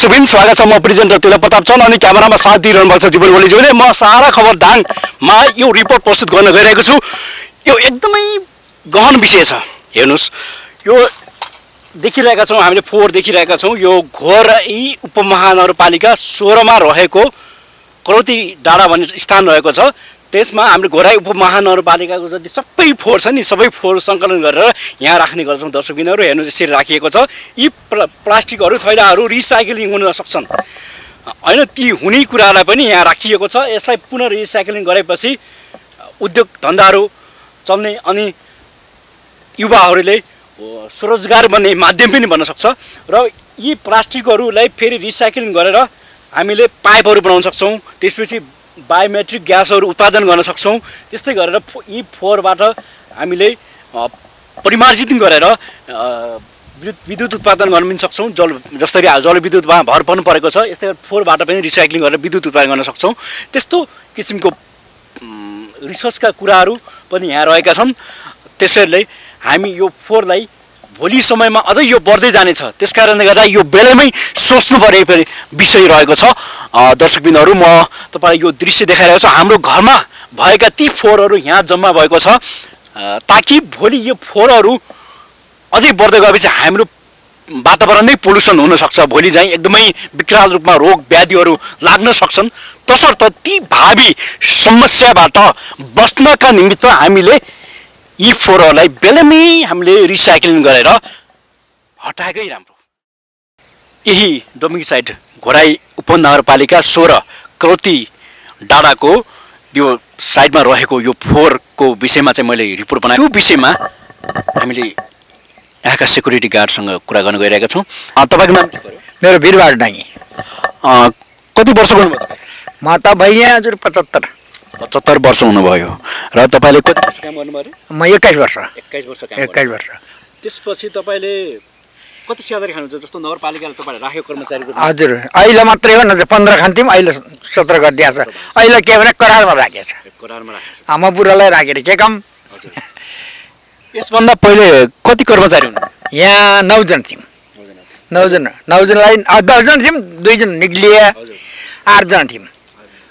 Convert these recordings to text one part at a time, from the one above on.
दर्शकबिन स्वागत छ म प्रेजेन्टर तिल प्रताप चन्द अनि क्यामेरामा साथ दिइरहनु भएको छ जीवन बोलीज्यूले म सारा खबर दाङमा यो रिपोर्ट प्रस्तुत गर्न गइरहेको छु। यो एकदमै गहन विषय छ हेर्नुहोस्। यो देखिरहेका छौँ हामीले फोहोर देखिरहेका छौँ। यो घोरै उपमहानगरपालिका सोह्रमा रहेको करौती डाँडा भन्ने स्थान रहेको छ। त्यसमा हामीले घोराई उपमहानगरपालिकाको जति सबै फोहोर छ नि सबै फोहोर सङ्कलन गरेर यहाँ राख्ने गर्छौँ दर्शकबिनहरू हेर्नु यसरी राखिएको छ। यी प्ला प्लास्टिकहरू थैलाहरू रिसाइक्लिङ हुन सक्छन्। होइन ती हुने कुरालाई पनि यहाँ राखिएको छ। यसलाई पुनः रिसाइक्लिङ गरेपछि उद्योग धन्दाहरू चल्ने अनि युवाहरूले स्वरोजगार बन्ने माध्यम पनि बन्न सक्छ। र यी प्लास्टिकहरूलाई फेरि रिसाइक्लिङ गरेर हामीले पाइपहरू बनाउन सक्छौँ। त्यसपछि बायोमेट्रिक ग्यासहरू उत्पादन गर्न सक्छौँ। त्यस्तै गरेर यी फोहोरबाट हामीले परिमार्जित गरेर विद्युत विद्युत उत्पादन गर्न पनि सक्छौँ। जल जसरी जलविद्युतमा भर पर्नु परेको छ यस्तै फोहोरबाट पनि रिसाइक्लिङ गरेर विद्युत उत्पादन गर्न सक्छौँ। त्यस्तो किसिमको रिसर्चका कुराहरू पनि यहाँ रहेका छन्। त्यसैले हामी यो फोहोरलाई भोलि समयमा अझै यो बढ्दै जानेछ। त्यस कारणले गर्दा यो बेलैमै सोच्नु पर्ने विषय रहेको छ। दर्शकबिनहरू म तपाईँलाई यो दृश्य देखाइरहेको छु। हाम्रो घरमा भएका ती फोहोरहरू यहाँ जम्मा भएको छ। ताकि भोलि यो फोहोरहरू अझै बढ्दै गएपछि हाम्रो वातावरण नै पोल्युसन हुनसक्छ। भोलि चाहिँ एकदमै विकराल रूपमा रोग व्याधिहरू लाग्न सक्छन्। तसर्थ ती भावी समस्याबाट बच्नका निमित्त हामीले यी फोहोरहरूलाई बेलैमै हामीले रिसाइक्लिङ गरेर हटाएकै राम्रो। यही डोमिङ साइड घोराई उपनगरपालिका सोह्र क्रौती डाँडाको यो साइडमा रहेको यो फोहोरको विषयमा चाहिँ मैले रिपोर्ट बनाएँ। त्यो विषयमा हामीले यहाँका सेक्युरिटी गार्डसँग कुरा गर्न गइरहेका छौँ। तपाईँको नाम मेरो वीरबहादुर डाङ्गी कति वर्ष गर्नुभयो तपाईँ म त हजुर पचहत्तर। पचहत्तर वर्ष हुनुभयो। र तपाईँले कति वर्ष काम गर्नुभयो म एक्काइस वर्ष। एक्काइस वर्ष एक्काइस वर्ष। त्यसपछि तपाईँले कति स्यालेरी खानुहुन्छ? जस्तो नगरपालिकाले तपाईँले राख्यो कर्मचारीको हजुर। अहिले मात्रै हो न पन्ध्र खान्थ्यौँ अहिले सत्र गरिदिएको छ। अहिले के भने करारमा राखेको छ। करारमा राखेको छ। म बुढालाई राखेर के काम? यसभन्दा पहिले कति कर्मचारी हुनुहुन्थ्यो? यहाँ नौजना थियौँ। नौजना नौजनालाई दसजना थियौँ दुईजना निक्लिए। आठजना थियौँ।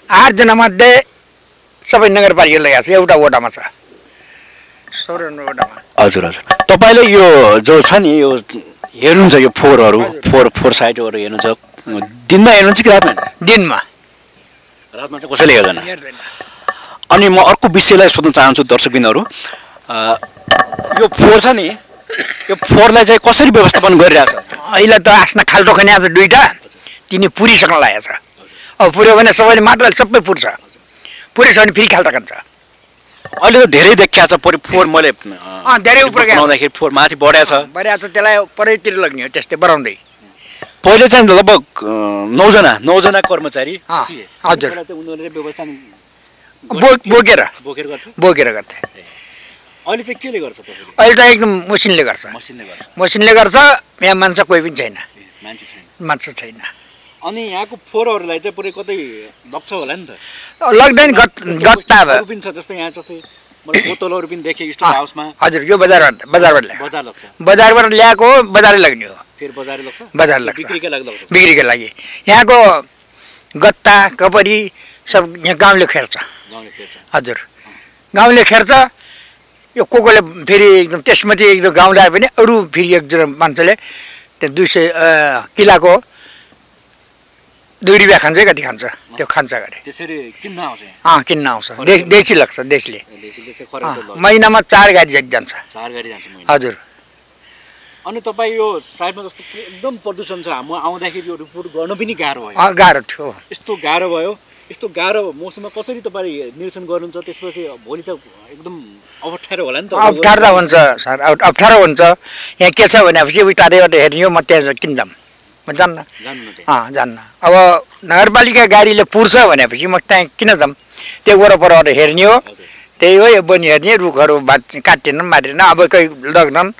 आठजना मध्ये सबै नगरपालिका लगाएको छ एउटा वडामा छ। वडामा। हजुर हजुर। तपाईँले यो जो छ नि यो हेर्नुहुन्छ यो फोहोरहरू फोहोर फोहोर साइडहरू हेर्नुहुन्छ दिनमा हेर्नुहुन्छ कि रातमा? दिनमा। रातमा चाहिँ कसैले हेर्दैन? अनि म अर्को विषयलाई सोध्न चाहन्छु दर्शकबिनहरू यो फोहोर छ नि यो फोहोरलाई चाहिँ कसरी व्यवस्थापन गरिरहेछ? अहिले त आफ्ना खाल्टो खन्या छ दुइटा तिनी पुरिसक्न लागेको छ। अब पुऱ्यो भने सबैले माटोले सबै पुर्छ। पुरिसक्यो भने फेरि खाल्टो खान्छ अहिले त धेरै देखिया छ परि फोहोर मैले धेरै। बनाउँदाखेरि फोहोर माथि बढेको छ। बढिरहेको छ त्यसलाई परैतिर लग्ने हो त्यस्तै बढाउँदै पहिले चाहिँ लगभग नौजना नौजना कर्मचारी। हजुर। उनीहरूले बोकेर। बोकेर बोकेर गर्थे। अहिले चाहिँ केले गर्छ अहिले त एकदम मसिनले गर्छ। मसिनले गर्छ। मसिनले गर्छ यहाँ मान्छे कोही पनि छैन। मान्छे छैन। मान्छे छैन। अनि यहाँको फोहोरहरूलाई चाहिँ पुरै कतै लग्छ होला नि त। गत गत्ता छ जस्तै यहाँ जस्तै। मैले बोतलहरू पनि देखेँ स्टोर हाउसमा। हजुर यो बजारबाट बजारबाट बजार लाग्छ। बजारबाट ल्याएको बजारै लग्ने हो। फेरि बजारै लाग्छ? बजार लाग्छ। बिक्रीकै लागि लाग्छ। बिक्रीको लागि। यहाँको गत्ता कपरी सब यहाँ गाउँले खेर्छ। गाउँले फेर्छ हजुर। गाउँले खेर्छ। यो को कोले फेरि एकदम त्यसमाथि एकदम गाउँ ल्यायो भने अरू फेरि एकजना मान्छेले त्यो दुई सय किलाको दुई रुपियाँ खान्छ कति खान्छ? त्यो खान्छ गरे त्यसरी किन्न आउँछ। अँ किन्न आउँछ। देश लाग्छ देशले। महिनामा चार गाडी जान्छ जान्छ। चार गाडी जान्छ महिना हजुर। अनि तपाईँ यो साइडमा जस्तो एकदम प्रदूषण छ म आउँदाखेरि यो रिपोर्ट गर्नु पनि गाह्रो भयो। गाह्रो थियो। यस्तो गाह्रो भयो। यस्तो गाह्रो मौसममा कसरी तपाईँले निरीक्षण गर्नुहुन्छ? त्यसपछि भोलि त एकदम अप्ठ्यारो होला नि त। अप्ठ्यारो हुन्छ सर। अप्ठ्यारो हुन्छ। यहाँ के छ भनेपछि उही टाढैबाट हेर्ने हो म त्यहाँ किन जाऊँ जान्न। जान्नु न त्यहाँ। अँ जान्न। अब नगरपालिका गाडीले पुर्छ भनेपछि म त्यहाँ किन जाऊँ? त्यो वरपरबाट हेर्ने हो। त्यही हो यो बनि हेर्ने रुखहरू भात काटेनन् मारेन अब कोही लग्नन्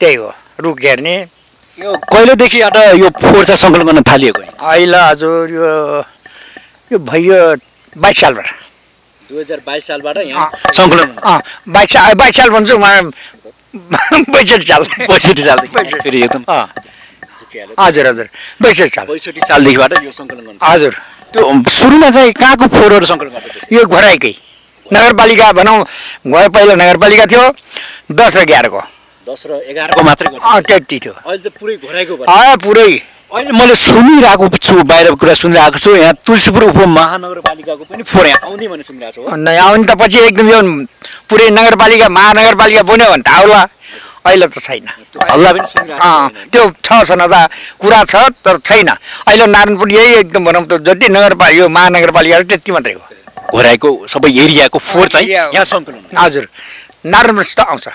त्यही हो रुख हेर्ने। यो कहिलेदेखिबाट यो फोहोर चाहिँ सङ्कलन गर्न थालिएको अहिले हजुर यो यो भयो बाइस सालबाट। दुई हजार बाइस सालबाट यहाँ। सङ्कलन। अँ बाइस साल बाइस साल भन्छु म बैसठी साल। पैँसठी सालदेखि फेरि एकदम हजुर हजुर। बैसठी साल बैसठी सालदेखिबाट यो सङ्कलन गर्नु हजुर। त्यो सुरुमा चाहिँ कहाँको फोहोरहरू सङ्कलन गर्दै यो घोराइकै नगरपालिका भनौँ घर पहिला नगरपालिका थियो दस र एघारको। दस र एघारको मात्रै गर्नु त्यति थियो। अहिले चाहिँ पुरै घोराइको पुरै। अहिले मैले सुनिरहेको छु बाहिरको कुरा सुनिरहेको छु यहाँ तुलसीपुर उपमहानगरपालिकाको पनि फोहोर यहाँ आउने भनेर सुनिरहेको छु आउने त पछि एकदम यो पुरै नगरपालिका महानगरपालिका बन्यो भने त आउला। अहिले त छैन। हल्ला पनि त्यो छ छन त कुरा छ तर छैन। अहिले नारायणपुर यही एकदम भनौँ त जति नगरपालिका यो महानगरपालिका छ त्यति मात्रै हो। घोराइको सबै एरियाको फोहोर चाहिँ। यहाँ सङ्कलन। हजुर। नारायणपुर आउँछ।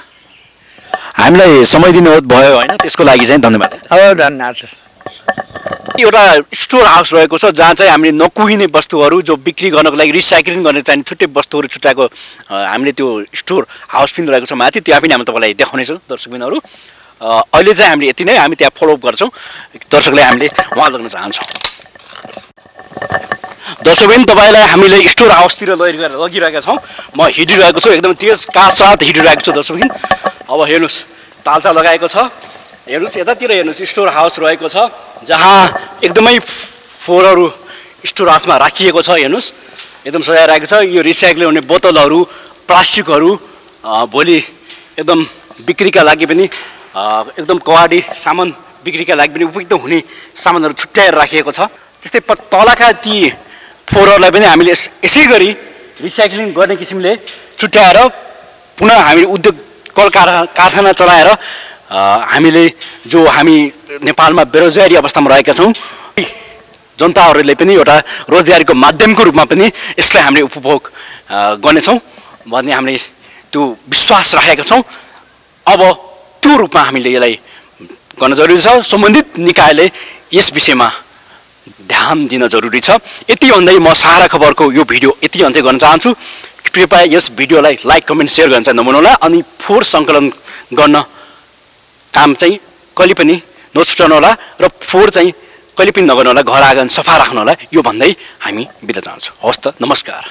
हामीलाई समय दिनु भयो होइन? त्यसको लागि चाहिँ धन्यवाद। हो धन्यवाद। एउटा स्टोर हाउस रहेको छ जहाँ चाहिँ हामीले नकुहिने वस्तुहरू जो बिक्री गर्नको लागि रिसाइक्लिङ गर्ने चाहिने छुट्टै वस्तुहरू छुट्याएको हामीले त्यो स्टोर हाउस पनि रहेको छ माथि। त्यहाँ पनि हामी तपाईँलाई देखाउनेछौँ दर्शकबिनहरू। अहिले चाहिँ हामीले यति नै हामी त्यहाँ फलोअप गर्छौँ। दर्शकलाई हामीले उहाँ लाग्न चाहन्छौँ। दर्शकबिन तपाईँलाई हामीले स्टोर हाउसतिर लगेर लगिरहेका छौँ। म हिँडिरहेको छु एकदम तेज कार साथ हिँडिरहेको छु दर्शकबिन। अब हेर्नुहोस् तालचा लगाएको छ। हेर्नुहोस् यतातिर हेर्नुहोस् स्टोर हाउस रहेको छ जहाँ एकदमै फोहोरहरू स्टोर हाउसमा राखिएको छ हेर्नुहोस्। एकदम सजाइरहेको छ। यो रिसाइक्लिङ हुने बोतलहरू प्लास्टिकहरू भोलि एकदम बिक्रीका लागि पनि एकदम कवाडी सामान बिक्रीका लागि पनि उपयुक्त हुने सामानहरू छुट्याएर राखिएको छ। त्यस्तै प तलका ती फोहोरहरूलाई पनि हामीले यस- गरी रिसाइक्लिङ गर्ने किसिमले छुट्याएर पुनः हामी उद्योग कल कारखाना चलाएर हामीले जो हामी नेपालमा बेरोजगारी अवस्थामा रहेका छौँ जनताहरूले पनि एउटा रोजगारीको माध्यमको रूपमा पनि यसलाई हामीले उपभोग गर्नेछौँ भन्ने हामीले त्यो विश्वास राखेका छौँ। अब त्यो रूपमा हामीले यसलाई गर्न जरुरी छ। सम्बन्धित निकायले यस विषयमा ध्यान दिन जरुरी छ। यति भन्दै म सारा खबरको यो भिडियो यति अन्त्य गर्न चाहन्छु। कृपया यस भिडियोलाई लाइक कमेन्ट सेयर गर्न चाहिँ नभुल्नुहोला। अनि फोहोर सङ्कलन गर्न काम चाहिँ कहिले पनि नछुटाउनु होला र फोहोर चाहिँ कहिले पनि नगर्नु होला घर आँगन सफा राख्नु होला यो भन्दै हामी बिदा चाहन्छौँ। हवस् त नमस्कार।